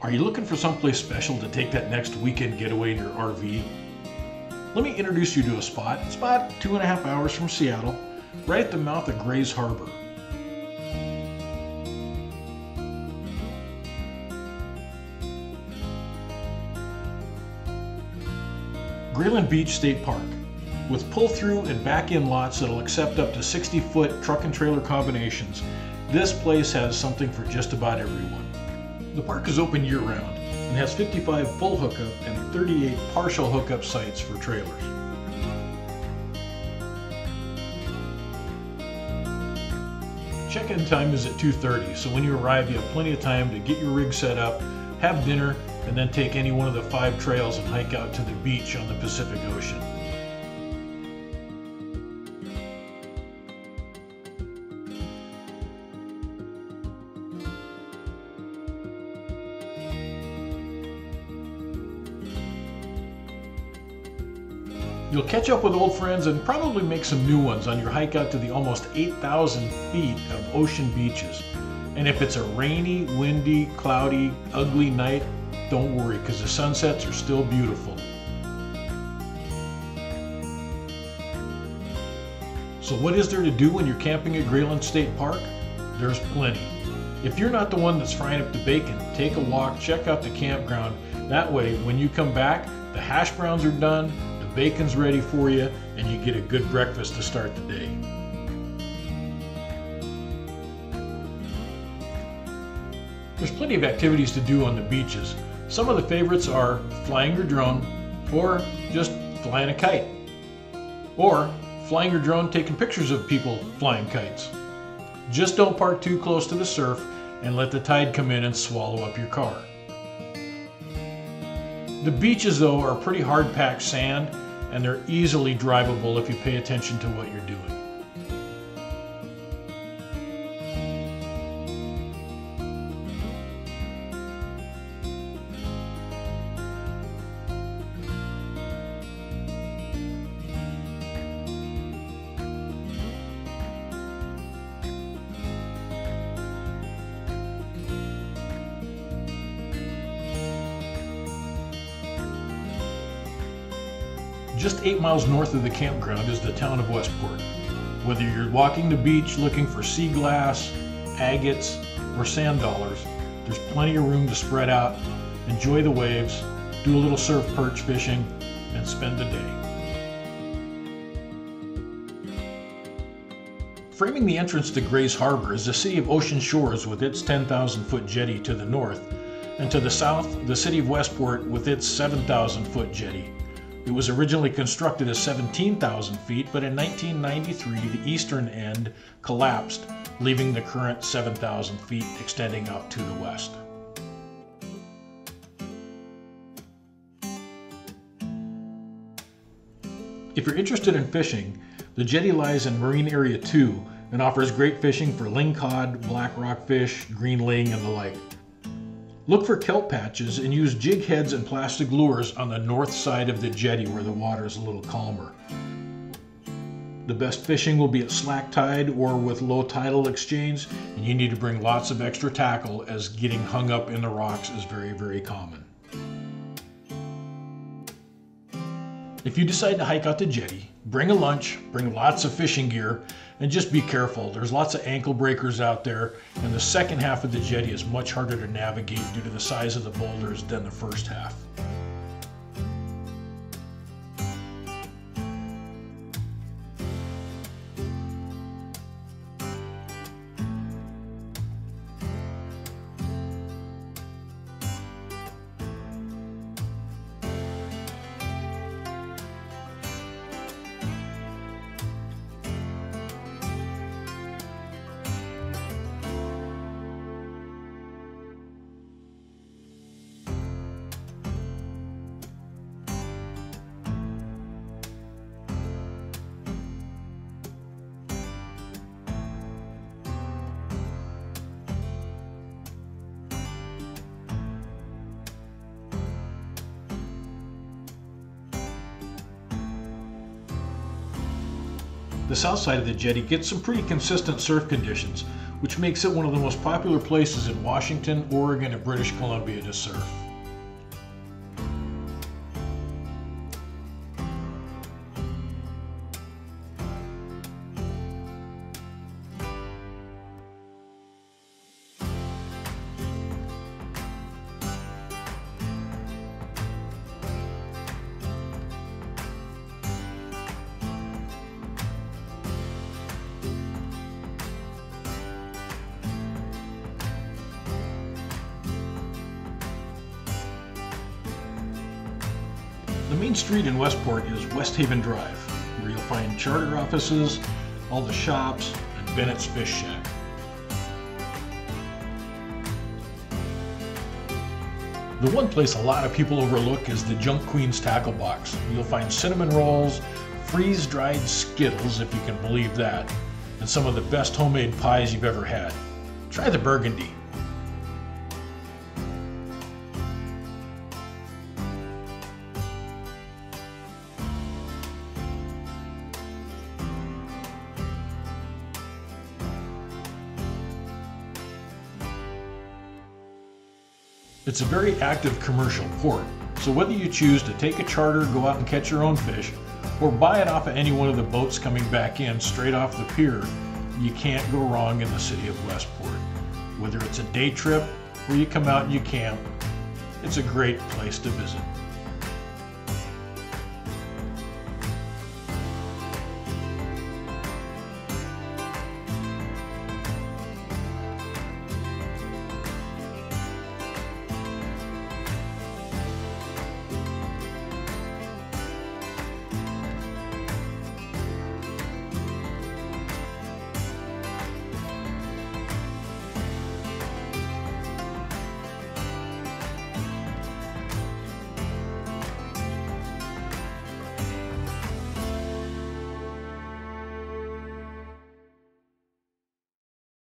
Are you looking for someplace special to take that next weekend getaway in your RV? Let me introduce you to a spot. It's about two and a half hours from Seattle, right at the mouth of Grays Harbor. Grayland Beach State Park. With pull-through and back-in lots that'll accept up to 60-foot truck and trailer combinations, this place has something for just about everyone. The park is open year-round and has 55 full hookup and 38 partial hookup sites for trailers. Check-in time is at 2.30, so when you arrive you have plenty of time to get your rig set up, have dinner, and then take any one of the five trails and hike out to the beach on the Pacific Ocean. You'll catch up with old friends and probably make some new ones on your hike out to the almost 8,000 feet of ocean beaches. And if it's a rainy, windy, cloudy, ugly night, don't worry because the sunsets are still beautiful. So what is there to do when you're camping at Grayland State Park? There's plenty. If you're not the one that's frying up the bacon, take a walk, check out the campground. That way, when you come back, the hash browns are done, bacon's ready for you, and you get a good breakfast to start the day. There's plenty of activities to do on the beaches. Some of the favorites are flying your drone, or just flying a kite, or flying your drone taking pictures of people flying kites. Just don't park too close to the surf and let the tide come in and swallow up your car. The beaches, though, are pretty hard packed sand and they're easily drivable if you pay attention to what you're doing. Just eight miles north of the campground is the town of Westport. Whether you're walking the beach looking for sea glass, agates, or sand dollars, there's plenty of room to spread out, enjoy the waves, do a little surf perch fishing, and spend the day. Framing the entrance to Grays Harbor is the city of Ocean Shores with its 10,000 foot jetty to the north, and to the south, the city of Westport with its 7,000 foot jetty. It was originally constructed as 17,000 feet, but in 1993 the eastern end collapsed, leaving the current 7,000 feet extending out to the west. If you're interested in fishing, the jetty lies in Marine Area 2 and offers great fishing for lingcod, black rockfish, green ling, and the like. Look for kelp patches and use jig heads and plastic lures on the north side of the jetty where the water is a little calmer. The best fishing will be at slack tide or with low tidal exchange, and you need to bring lots of extra tackle as getting hung up in the rocks is very, very common. If you decide to hike out the jetty, bring a lunch, bring lots of fishing gear, and just be careful. There's lots of ankle breakers out there, and the second half of the jetty is much harder to navigate due to the size of the boulders than the first half. The south side of the jetty gets some pretty consistent surf conditions, which makes it one of the most popular places in Washington, Oregon, and British Columbia to surf. Main street in Westport is West Haven Drive, where you'll find charter offices, all the shops, and Bennett's Fish Shack. The one place a lot of people overlook is the Junk Queens Tackle Box. You'll find cinnamon rolls, freeze-dried Skittles, if you can believe that, and some of the best homemade pies you've ever had. Try the burgundy. It's a very active commercial port, so whether you choose to take a charter, go out and catch your own fish, or buy it off of any one of the boats coming back in straight off the pier, you can't go wrong in the city of Westport. Whether it's a day trip or you come out and you camp, it's a great place to visit.